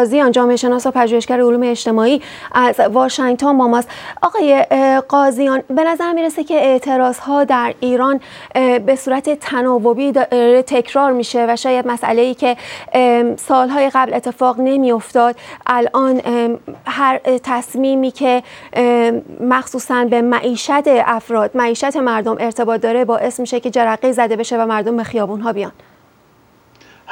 قاضیان جامعه شناس و پژوهشگر علوم اجتماعی از واشنگتن با ماست. آقای قاضیان به نظر می‌رسه که اعتراض ها در ایران به صورت تناوبی تکرار میشه و شاید مسئله ای که سالهای قبل اتفاق نمیافتاد الان هر تصمیمی که مخصوصا به معیشت افراد معیشت مردم ارتباط داره باعث میشه که جرقه زده بشه و مردم به خیابون ها بیان.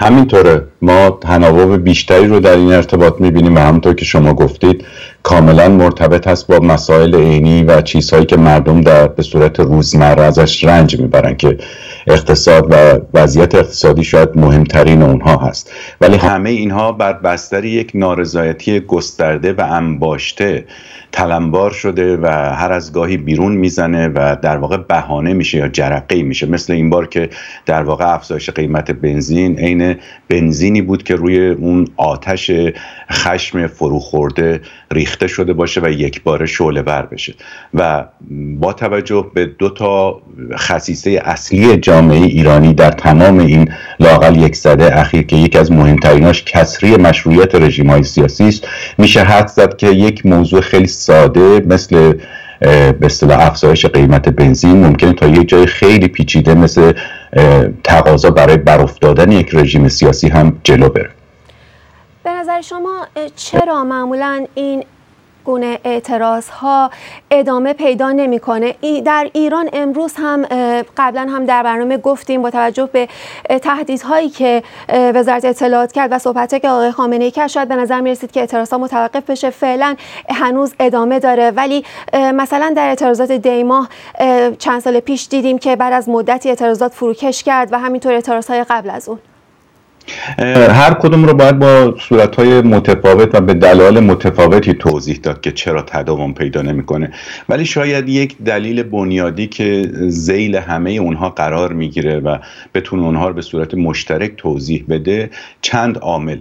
همینطوره. ما تناوب بیشتری رو در این ارتباط می‌بینیم و همونطور که شما گفتید کاملا مرتبط هست با مسائل عینی و چیزهایی که مردم در به صورت روزمره ازش رنج می‌برن که اقتصاد و وضعیت اقتصادی شاید مهمترین اونها هست. ولی همه اینها بر بستر یک نارضایتی گسترده و انباشته تلمبار شده و هر از گاهی بیرون می‌زنه و در واقع بهانه میشه یا جرقه میشه. مثل این بار که در واقع افزایش قیمت بنزین عین بنزینی بود که روی اون آتش خشم فروخورده ریخته شده باشه و یک بار شعله بر بشه. و با توجه به دو تا خصیصه اصلی جامعه ایرانی در تمام این لاقل یک زده اخیر که یکی از مهمتریناش کسری مشروعیت رژیم های سیاسی است میشه حد زد که یک موضوع خیلی ساده مثل به اصطلاح افزایش قیمت بنزین ممکنه تا یک جای خیلی پیچیده مثل تقاضا برای برافتادن یک رژیم سیاسی هم جلو بره. به نظر شما چرا معمولا این گونه اعتراض ها ادامه پیدا نمی‌کنه؟ در ایران امروز هم قبلا هم در برنامه گفتیم با توجه به تهدیدهایی که وزارت اطلاعات کرد و صحبت که آقای خامنه ای کرد شاید به نظر می رسید که اعتراض ها متوقف بشه. فعلا هنوز ادامه داره. ولی مثلا در اعتراضات دیماه چند سال پیش دیدیم که بعد از مدتی اعتراضات فروکش کرد و همینطور اعتراض های قبل از اون. هر کدوم رو باید با صورتهای متفاوت و به دلایل متفاوتی توضیح داد که چرا تداوم پیدا نمی‌کنه. ولی شاید یک دلیل بنیادی که زیل همه اونها قرار می‌گیره و بتونه اونها رو به صورت مشترک توضیح بده چند عامل.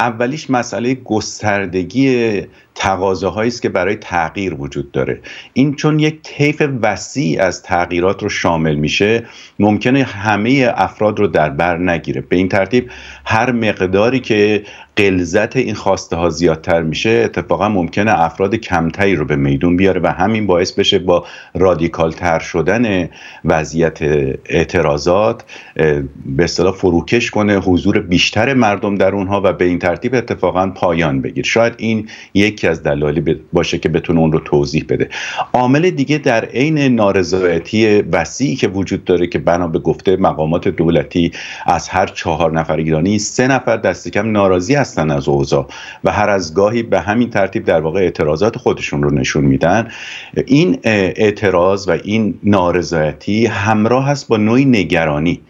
اولیش مسئله گستردگی تقاضاهایی است که برای تغییر وجود داره. این چون یک طیف وسیع از تغییرات رو شامل میشه ممکنه همه افراد رو در بر نگیره. به این ترتیب هر مقداری که قلزت این خواسته ها زیادتر میشه اتفاقا ممکنه افراد کمتری رو به میدون بیاره و همین باعث بشه با رادیکال تر شدن وضعیت اعتراضات به اصطلاح فروکش کنه حضور بیشتر مردم در اونها و به این ترتیب اتفاقا پایان بگیر شاید این یکی از دلایلی باشه که بتونه اون رو توضیح بده. عامل دیگه در عین نارضایتی وسیعی که وجود داره که بنا به گفته مقامات دولتی از هر چهار نفر ایرانی سه نفر دست کم ناراضی هستن از اوضاع و هر از گاهی به همین ترتیب در واقع اعتراضات خودشون رو نشون میدن. این اعتراض و این نارضایتی همراه هست با نوعی نگرانی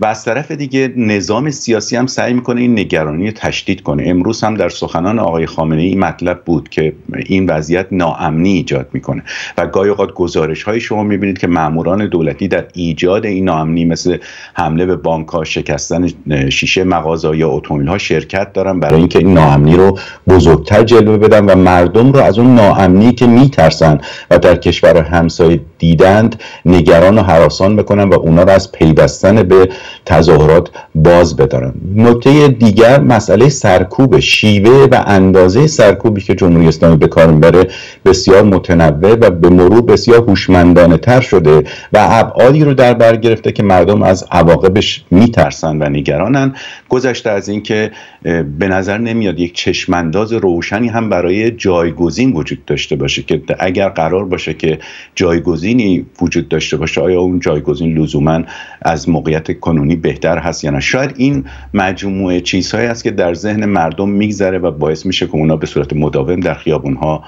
و از طرف دیگه نظام سیاسی هم سعی می‌کنه این نگرانی رو تشدید کنه. امروز هم در سخنان آقای خامنه ای مطلب بود. که این وضعیت ناامنی ایجاد می‌کنه. و گاهی اوقات گزارش های شما می‌بینید که ماموران دولتی در ایجاد این ناامنی مثل حمله به بانک ها شکستن شیشه مغازه یا اتومبیل ها شرکت دارن برای اینکه این ناامنی رو بزرگتر جلوه بدن و مردم رو از اون ناامنی که میترسن و در کشور همسایه دیدند نگران و حراسان بکنن و اونا رو از پیوستن به تظاهرات باز بدارن. نکته دیگر مسئله سرکوب شیوه و اندازه سرکوبی که جمهوری اسلامی به کار می‌بره بسیار متنوع و به مرور بسیار هوشمندانه تر شده و ابعادی رو در بر گرفته که مردم از عواقبش میترسن و نگرانن. گذشته از اینکه به نظر نمیاد یک چشمانداز روشنی هم برای جایگزین وجود داشته باشه که اگر قرار باشه که جایگزینی وجود داشته باشه آیا اون جایگزین لزوما از موقعیت کنونی بهتر هست یا نه؟ شاید این مجموعه چیزهایی است که در ذهن مردم میگذره و باعث میشه که اونا به صورت مداوم در خیابون ها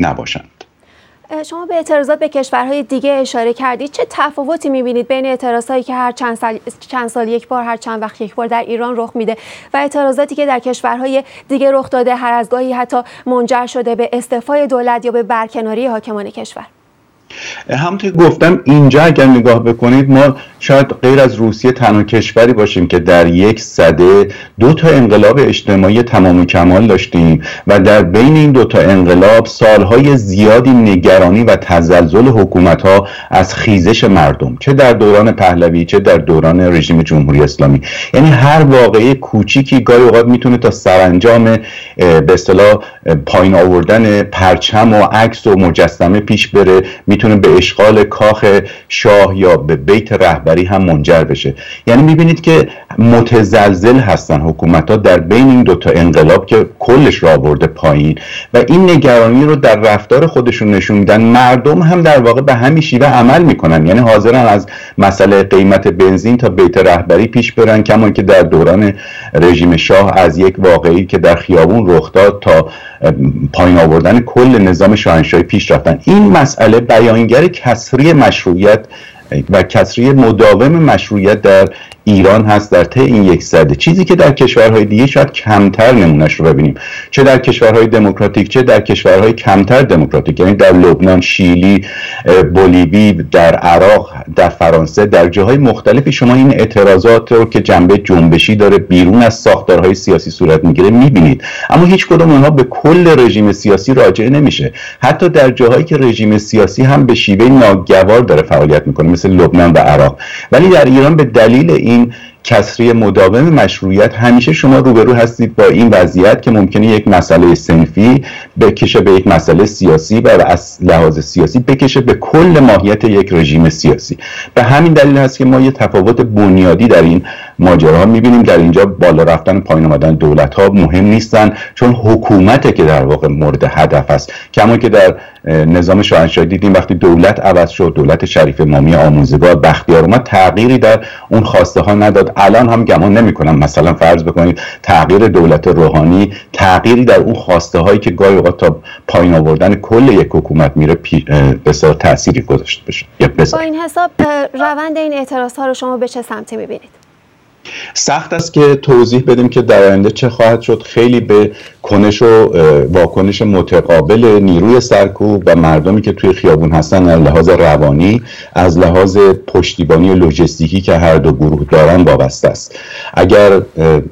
نباشند. شما به اعتراضات به کشورهای دیگه اشاره کردید. چه تفاوتی می‌بینید بین اعتراضاتی که هر چند سال, چند سال یک بار هر چند وقت یک بار در ایران رخ میده و اعتراضاتی که در کشورهای دیگه رخ داده هر از گاهی حتی منجر شده به استعفای دولت یا به برکناری حاکمان کشور؟ همونطور گفتم اینجا اگر نگاه بکنید ما شاید غیر از روسیه تنها کشوری باشیم که در یک صده دو تا انقلاب اجتماعی تمام کمال داشتیم و در بین این دو تا انقلاب سالهای زیادی نگرانی و تزلزل حکومت ها از خیزش مردم چه در دوران پهلوی چه در دوران رژیم جمهوری اسلامی. یعنی هر واقعه کوچیکی گاهی اوقات می‌تونه تا سرانجام به اصطلاح پایین آوردن پرچم و عکس و مجسمه پیش بره می‌تونه به اشغال کاخ شاه یا به بیت رهبری هم منجر بشه. یعنی می‌بینید که متزلزل هستن حکومت ها در بین این دوتا انقلاب که کلش را آورده پایین و این نگرانی رو در رفتار خودشون نشون میدن. مردم هم در واقع به همین شیوه عمل می‌کنن. یعنی حاضرن از مسئله قیمت بنزین تا بیت رهبری پیش برن کما که در دوران رژیم شاه از یک واقعی که در خیابون رخ داد تا پایین آوردن کل نظام شاهنشاهی پیش رفتن. این مسئله بیانگر کسری مشروعیت و کسری مداوم مشروعیت در ایران هست در طی این یک صده. چیزی که در کشورهای دیگه شاید کمتر نمونش رو ببینیم. چه در کشورهای دموکراتیک چه در کشورهای کمتر دموکراتیک. یعنی در لبنان شیلی بولیوی در عراق در فرانسه در جاهای مختلفی. شما این اعتراضات رو که جنبه جنبشی داره بیرون از ساختارهای سیاسی صورت می‌گیره می‌بینید. اما هیچ کدوم اونها به کل رژیم سیاسی راجع نمیشه. حتی در جاهایی که رژیم سیاسی هم به شیوه ناگوار داره فعالیت می‌کنه. مثل لبنان و عراق. ولی در ایران به دلیل این کسری مداوم مشروعیت همیشه شما روبرو هستید با این وضعیت که ممکنه یک مسئله سنفی بکشه به یک مسئله سیاسی و از لحاظ سیاسی بکشه به کل ماهیت یک رژیم سیاسی. به همین دلیل هست که ما یه تفاوت بنیادی در این ماجراها می‌بینیم. در اینجا بالا رفتن پایین آمدن دولت ها مهم نیستن چون حکومته که در واقع مورد هدف است. کما که در نظام شاهنشاهی دیدیم وقتی دولت عوض شد دولت شریف مامی آموزگار بختیار اومد تغییری در اون خواسته ها نداد. الان هم گمان نمی‌کنم مثلا فرض بکنید تغییر دولت روحانی تغییری در اون خواسته هایی که گاهی اوقات تا پایین آوردن کل یک حکومت میره بسیار تأثیری گذاشته بشه. با این حساب روند این اعتراض ها رو شما به چه سمتی می‌بینید؟ سخت است که توضیح بدیم که در آینده چه خواهد شد. خیلی به کنش و واکنش متقابل نیروی سرکوب و مردمی که توی خیابون هستن از لحاظ روانی از لحاظ پشتیبانی و لوجستیکی که هر دو گروه دارن وابسته است. اگر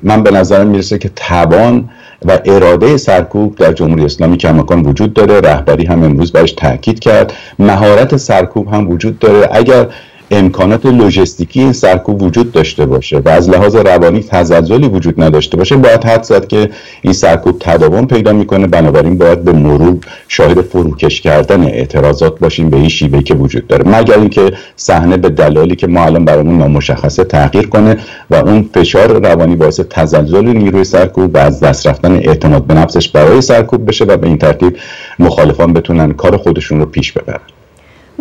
من به نظرم می‌رسه که توان و اراده سرکوب در جمهوری اسلامی کماکان وجود داره. رهبری هم امروز برش تاکید کرد. مهارت سرکوب هم وجود داره. اگر امکانات لوجستیکی این سرکوب وجود داشته باشه و از لحاظ روانی تزلزلی وجود نداشته باشه باید حد زد که این سرکوب تداوم پیدا می‌کنه. بنابراین باید به مرور شاهد فروکش کردن اعتراضات باشیم به این شیوه که وجود داره. مگر اینکه صحنه به دلالی که ما الان برامون نامشخصه تغییر کنه و اون فشار روانی باعث تزلزل نیروی سرکوب و از دست رفتن اعتماد به نفسش برای سرکوب بشه و به این ترتیب مخالفان بتونن کار خودشون رو پیش ببرن.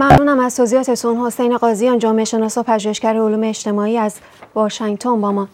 ممنونم از توضیحاتتون حسین قاضیان جامعه شناس و پژوهشگر علوم اجتماعی از واشنگتن با ما.